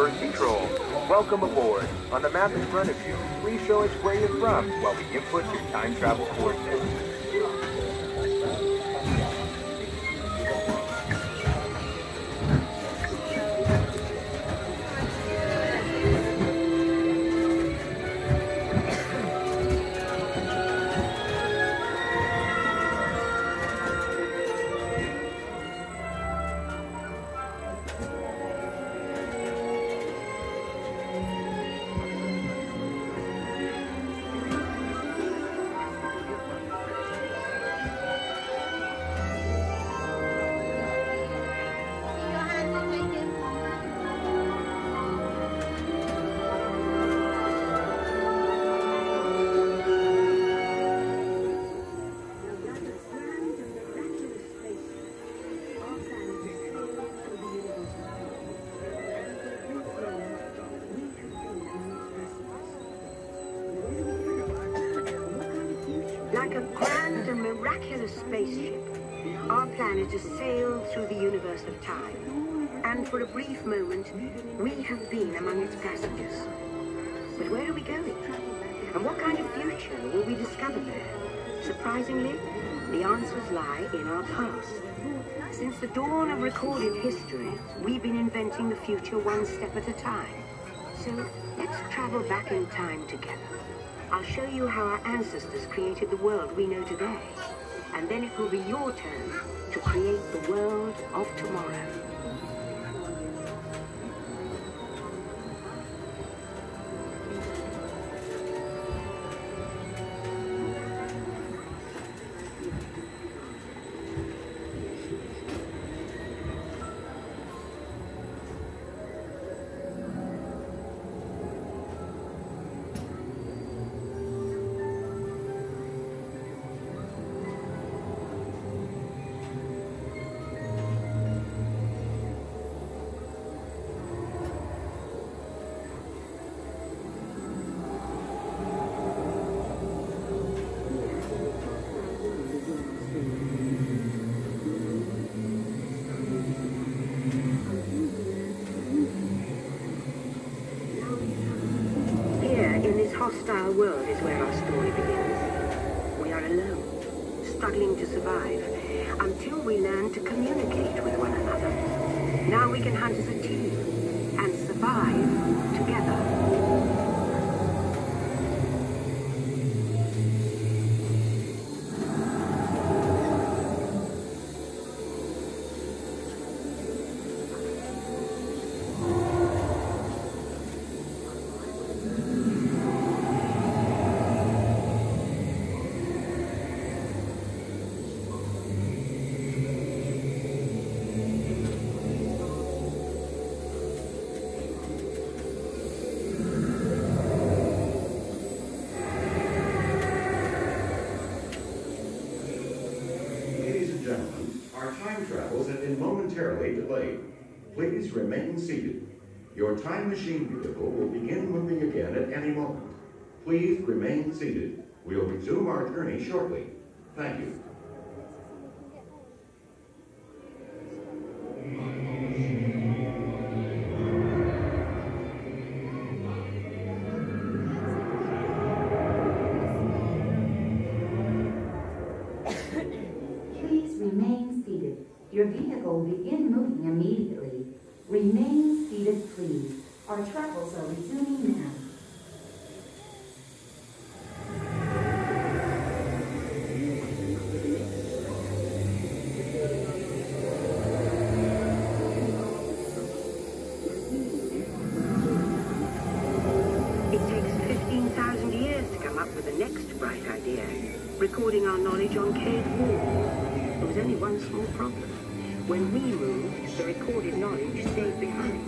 First Control. Welcome aboard. On the map in front of you, please show us where you're from while we input your time travel coordinates. Like a grand and miraculous spaceship, our planet has sailed through the universe of time. And for a brief moment, we have been among its passengers. But where are we going? And what kind of future will we discover there? Surprisingly, the answers lie in our past. Since the dawn of recorded history, we've been inventing the future one step at a time. So let's travel back in time together. I'll show you how our ancestors created the world we know today. And then it will be your turn to create the world of tomorrow. World, is where our story begins. We are alone, struggling to survive, until we learn to communicate with one another. Now we can hunt as a momentarily delayed. Please remain seated. Your time machine vehicle will begin moving again at any moment. Please remain seated. We'll resume our journey shortly. Thank you. Our knowledge on cave walls. There was only one small problem. When we moved, the recorded knowledge stayed behind.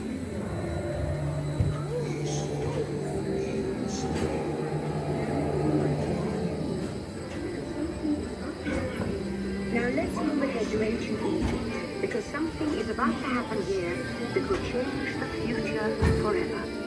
Now let's move ahead to ancient Egypt, because something is about to happen here that will change the future forever.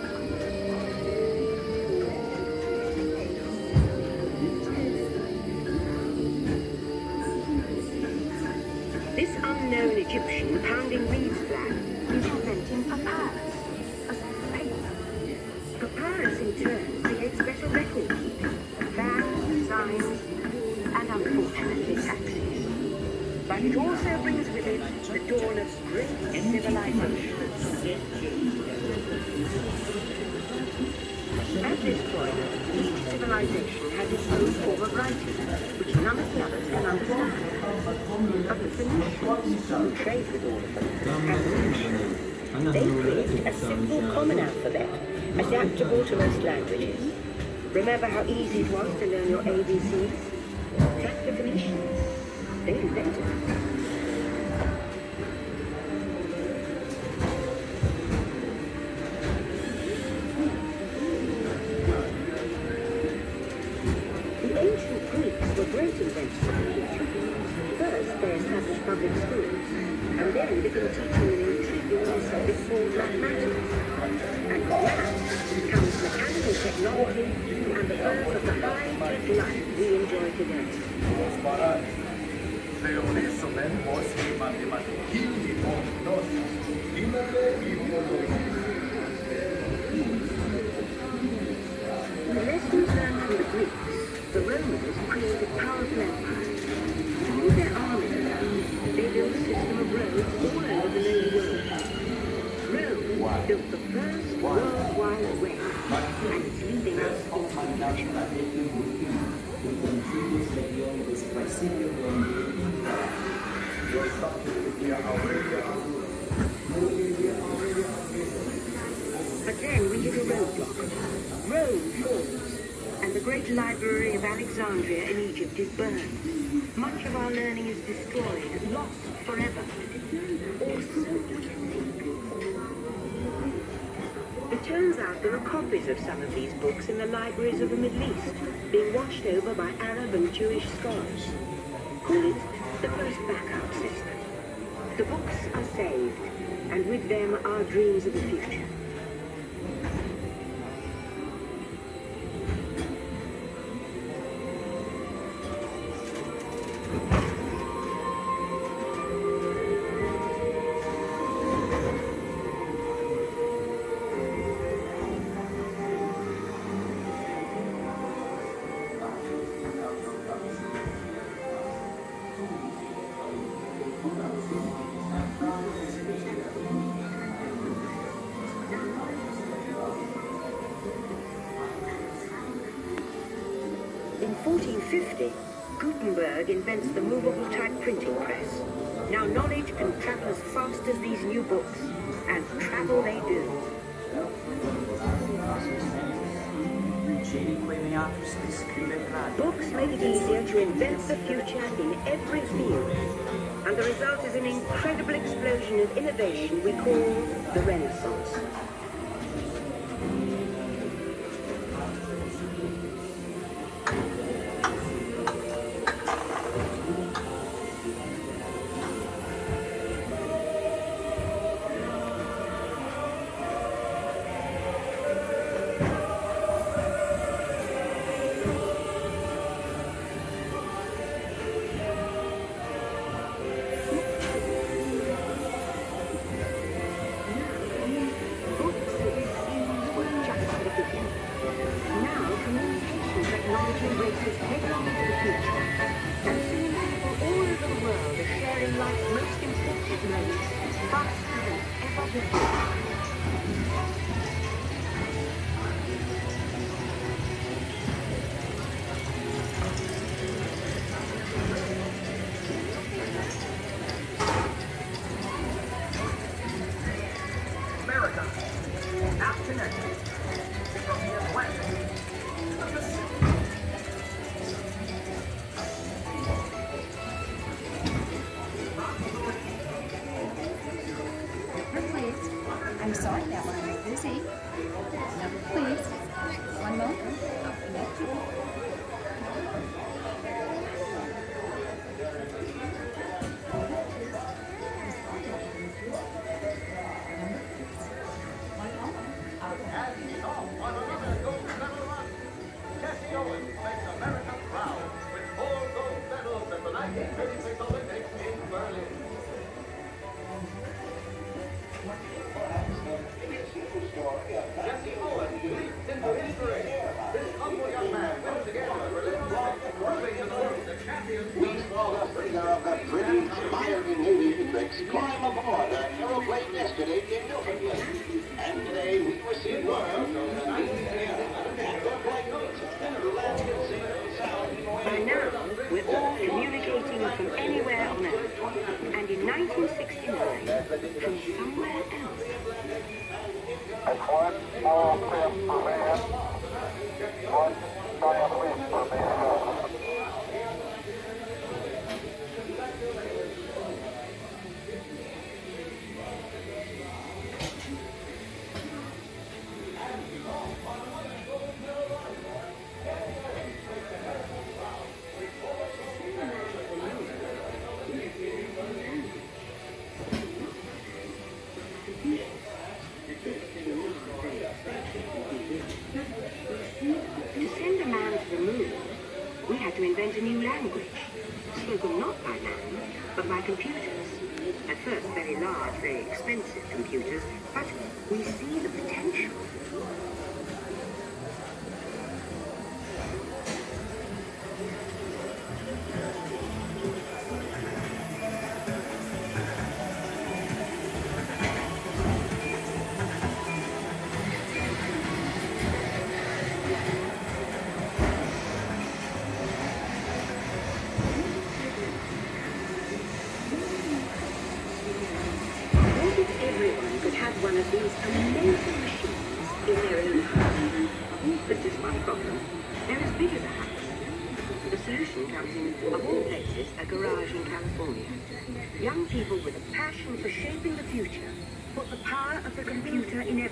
Point, each civilization has its own form of writing, which none of the others can understand. But the Phoenicians, who trade with all of them, had issue. They created a simple common alphabet, adaptable to most languages. Remember how easy it was to learn your ABCs? Track the Phoenicians. They invented it. Schools, and then began teaching an intriguing new subject called mathematics. And comes mechanical technology and the birth of the high-tech life we enjoy today. Learned from the Greeks, the Romans created powerful empires. The first and it's us then we hit a roadblock. Rome falls, and the great library of Alexandria in Egypt is burned. Much of our learning is destroyed, lost forever. Or It turns out there are copies of some of these books in the libraries of the Middle East, being watched over by Arab and Jewish scholars. Call it the first backup system. The books are saved, and with them our dreams of the future. 1450, Gutenberg invents the movable type printing press. Now knowledge can travel as fast as these new books, and travel they do. Books make it easier to invent the future in every field, and the result is an incredible explosion of innovation we call the Renaissance. Thank you. a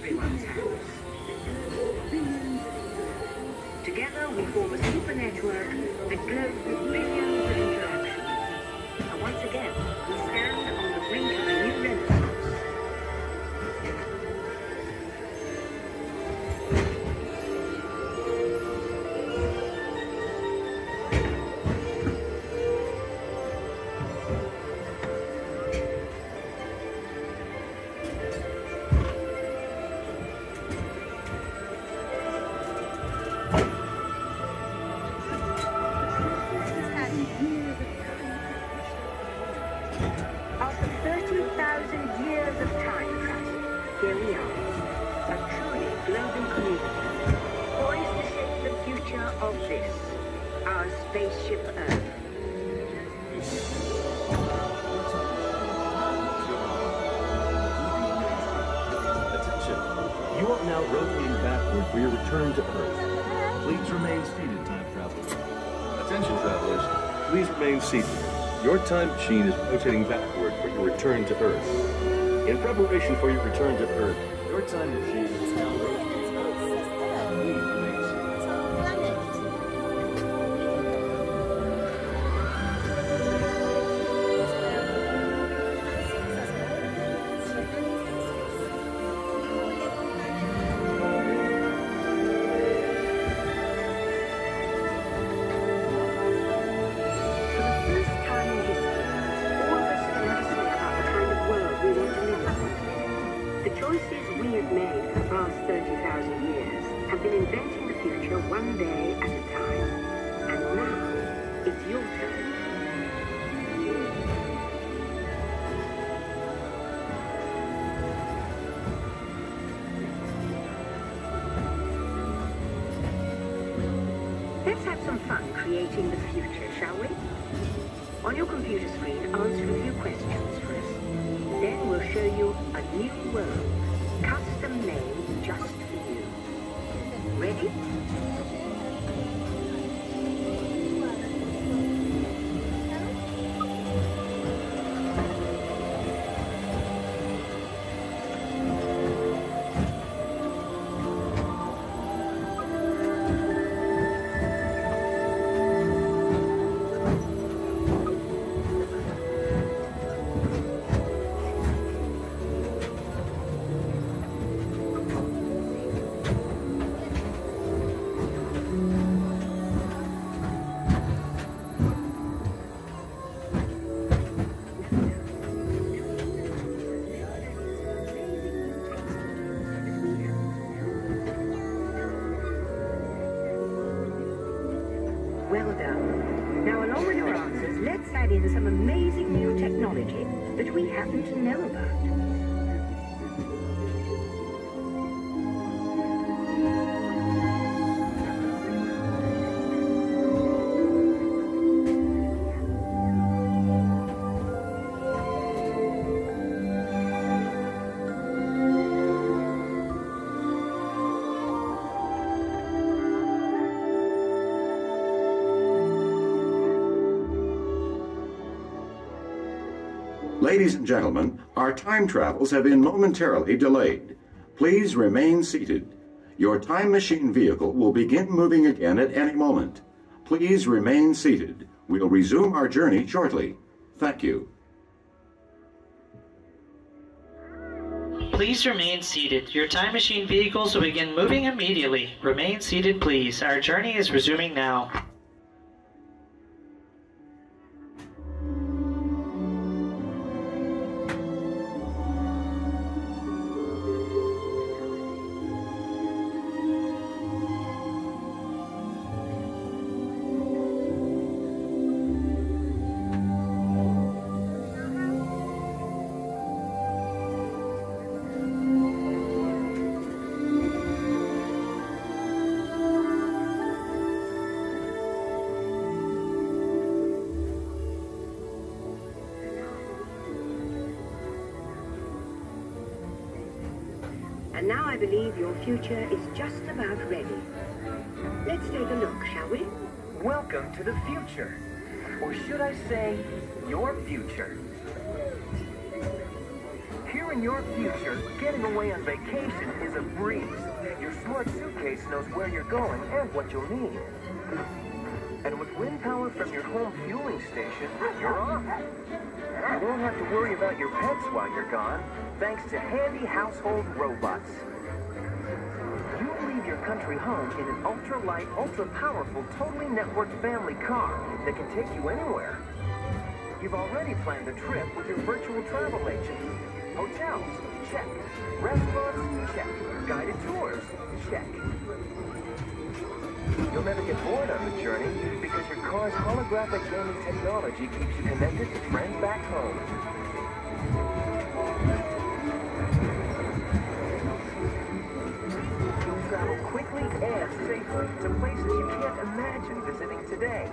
everyone's hands. Together we form a super network that glows with billions of interactions. And once again, a truly global community, poised to shape the future of this, our spaceship Earth. Attention. You are now rotating backward for your return to Earth. Please remain seated, time travelers. Attention, travelers. Please remain seated. Your time machine is rotating backward for your return to Earth. In preparation for your return to Earth, your time machine is now rotating creating the future, shall we? On your computer screen, answer a few questions for us. Then we'll show you a new world, custom made Well done. Now, along with your answers, let's add in some amazing new technology that we happen to know about. Ladies and gentlemen, our time travels have been momentarily delayed. Please remain seated. Your time machine vehicle will begin moving again at any moment. Please remain seated. We'll resume our journey shortly. Thank you. Please remain seated. Your time machine vehicles will begin moving immediately. Remain seated, please. Our journey is resuming now. And now I believe your future is just about ready. Let's take a look, shall we? Welcome to the future. Or should I say, your future. Here in your future, getting away on vacation is a breeze. Your smart suitcase knows where you're going and what you'll need. And with wind power from your home fueling station, you're off. You won't have to worry about your pets while you're gone, thanks to handy household robots. You leave your country home in an ultra-light, ultra-powerful, totally networked family car that can take you anywhere. You've already planned a trip with your virtual travel agent. Hotels, check. Restaurants, check. Guided tours, check. You'll never get bored on the journey because your car's holographic gaming technology keeps you connected to friends back home. You'll travel quickly and safely to places you can't imagine visiting today.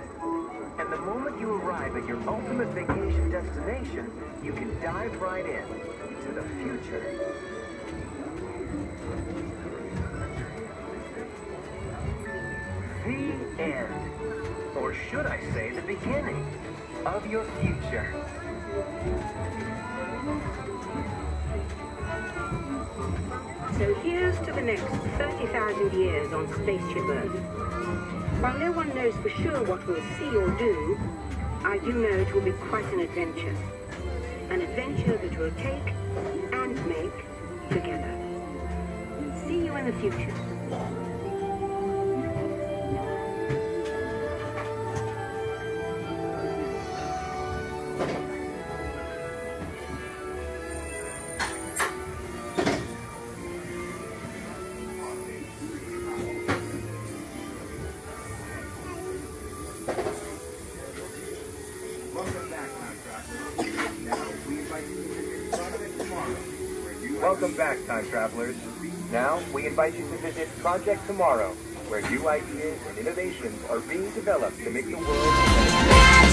And the moment you arrive at your ultimate vacation destination, you can dive right in to the future. Or should I say the beginning of your future. So here's to the next 30,000 years on Spaceship Earth. While no one knows for sure what we'll see or do, I do know it will be quite an adventure. An adventure that we'll take and make together. See you in the future. Time travelers. Now, we invite you to visit Project Tomorrow, where new ideas and innovations are being developed to make the world.